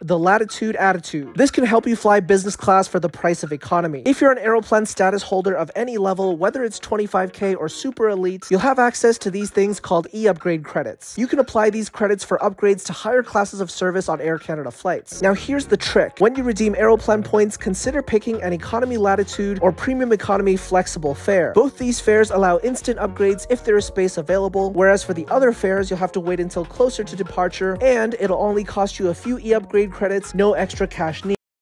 The Latitude Attitude. This can help you fly business class for the price of economy. If you're an Aeroplan status holder of any level, whether it's 25k or super elite, you'll have access to these things called e-upgrade credits. You can apply these credits for upgrades to higher classes of service on Air Canada flights. Now here's the trick. When you redeem Aeroplan points, consider picking an economy latitude or premium economy flexible fare. Both these fares allow instant upgrades if there is space available, whereas for the other fares, you'll have to wait until closer to departure and it'll only cost you a few credits, no extra cash needed.